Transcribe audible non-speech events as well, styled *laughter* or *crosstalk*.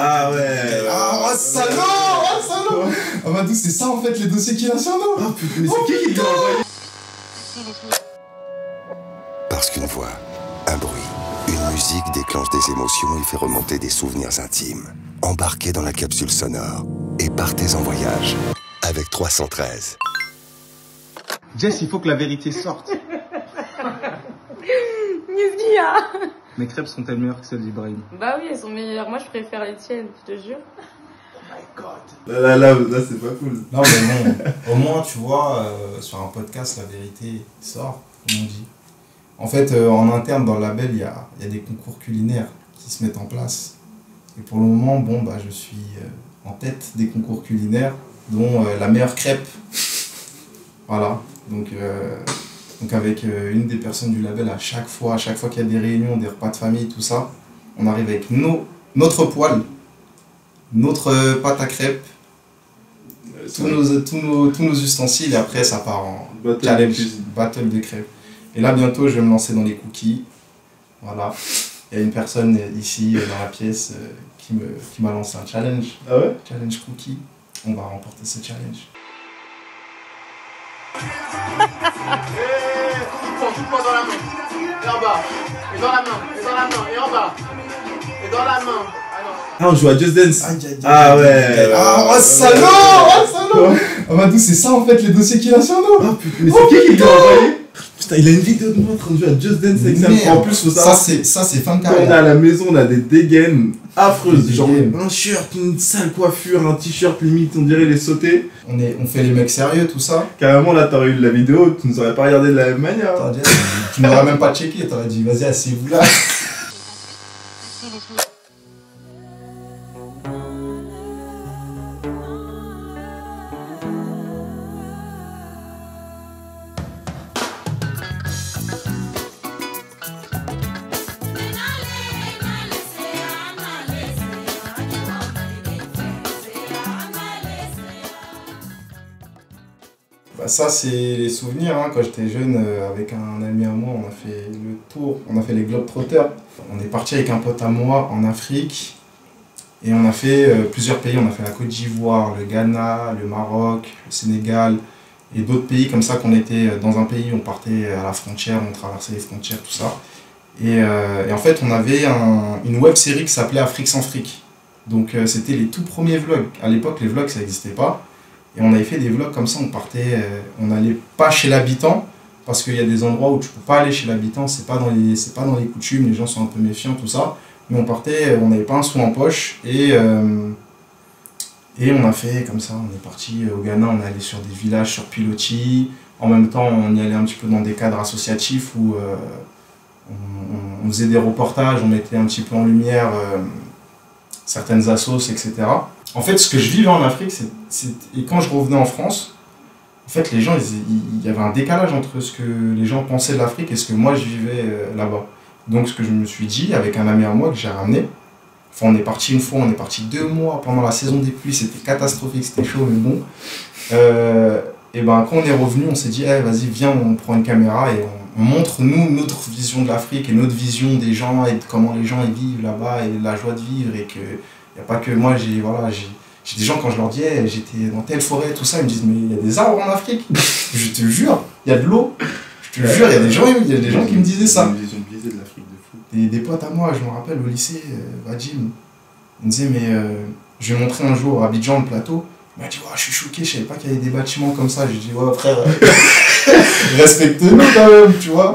Ah ouais. Ah, oh, salaud Oh, salaud Ah, Madou, c'est ça en fait les dossiers qu'il a sur nous Oh putain, mais c'est qui qui l'a envoyé Parce qu'une voix, un bruit, une musique déclenche des émotions et fait remonter des souvenirs intimes. Embarquez dans la capsule sonore et partez en voyage avec 313. Jess, il faut que la vérité sorte. *laughs* Qu'est-ce qu'il y a? Mes crêpes sont-elles meilleures que celles d'Ibrahim? Bah oui, elles sont meilleures. Moi, je préfère les tiennes, je te jure. Là, là, là, là c'est pas cool. Non, mais bon, au moins, tu vois, euh, sur un podcast, la vérité sort, comme on dit. En fait, euh, en interne, dans le label, il y a, il y a des concours culinaires qui se mettent en place. Et pour le moment, bon, bah, je suis euh, en tête des concours culinaires, dont euh, la meilleure crêpe. *laughs* Voilà. Donc, euh, donc avec euh, une des personnes du label, à chaque fois, à chaque fois qu'il y a des réunions, des repas de famille, tout ça, on arrive avec nos, notre poêle, notre euh, pâte à crêpes, tous nos, tous, nos, tous nos ustensiles et après ça part en Battle de challenge, cuisine. battle de crêpes. Et là bientôt je vais me lancer dans les cookies. Voilà. Il y a une personne ici euh, dans la pièce euh, qui me qui m'a lancé un challenge. Ah ouais? Challenge cookie. On va remporter ce challenge. *laughs* Le poids dans la main. Et en bas. Et dans la main. Et dans la main. Et en bas. Et dans la main. Ah, on joue à Just Dance. Ah aïe, ouais. Ah, oh ouais, salaud. Oh salaud Amadou, c'est ça en fait les dossiers qu'il a sur nous Ah putain, mais c'est qui qui l'a envoyé Putain, il a une vidéo de moi en train de jouer à Just Dance avec ça. En plus, faut Ça savoir. c'est ça c'est fin de Quand on est carrière. à la maison, on a des dégaines affreuses. Des Genre un shirt, une sale coiffure, un t-shirt limite, on dirait les sautés. On, est, on fait les mecs sérieux, tout ça. Carrément, là, t'aurais eu la vidéo, tu nous aurais pas regardé de la même manière. Dit, tu n'aurais même pas checké, t'aurais dit vas-y asseyez-vous là. *laughs* ça, c'est les souvenirs. hein. Quand j'étais jeune, euh, avec un ami à moi, on a fait le tour, on a fait les Globetrotters. On est parti avec un pote à moi en Afrique. Et on a fait euh, plusieurs pays. On a fait la Côte d'Ivoire, le Ghana, le Maroc, le Sénégal et d'autres pays comme ça qu'on était euh, dans un pays, on partait à la frontière, on traversait les frontières, tout ça. Et, en fait, on avait un- une web série qui s'appelait Afrique sans fric. Donc, c'était les tout premiers vlogs. À l'époque, les vlogs, ça n'existait pas. Et on avait fait des vlogs comme ça, on partait, euh, on n'allait pas chez l'habitant, parce qu'il y a des endroits où tu peux pas aller chez l'habitant, c'est pas dans les pas dans les coutumes, les gens sont un peu méfiants, tout ça. Mais on partait, euh, on n'avait pas un sou en poche, et, euh, et on a fait comme ça, on est parti au Ghana, on est allé sur des villages sur pilotis, en même temps on y allait un petit peu dans des cadres associatifs où on, on- faisait des reportages, on mettait un petit peu en lumière certaines assos, etc. En fait, ce que je vivais en Afrique, et quand je revenais en France, en fait, les gens, il y avait un décalage entre ce que les gens pensaient de l'Afrique et ce que moi je vivais euh, là-bas. Donc, ce que je me suis dit avec un ami à moi que j'ai ramené, enfin, on est parti une fois, on est parti deux mois pendant la saison des pluies, c'était catastrophique, c'était chaud, mais bon. Euh, et ben, quand on est revenu, on s'est dit, Eh, vas-y, viens, on prend une caméra et on, on montre, nous, notre vision de l'Afrique et notre vision des gens et de comment les gens ils vivent là-bas et la joie de vivre et que il n'y a pas que moi, j'ai voilà, j'ai j'ai des gens quand je leur dis Eh, j'étais dans telle forêt, tout ça, ils me disent mais il y a des arbres en Afrique? je te jure, il y a de l'eau. Je te jure, il y a des gens, il y a des gens qui me disaient ça. Ils ont de l'Afrique de fou. Des, des potes à moi, je me rappelle au lycée, euh, Vadim, il me disait mais euh, je vais montrer un jour à Abidjan le plateau. Il m'a dit ouais, je suis choqué, je savais pas qu'il y avait des bâtiments comme ça. J'ai dit ouais frère, *laughs* respecte-nous quand même, tu vois.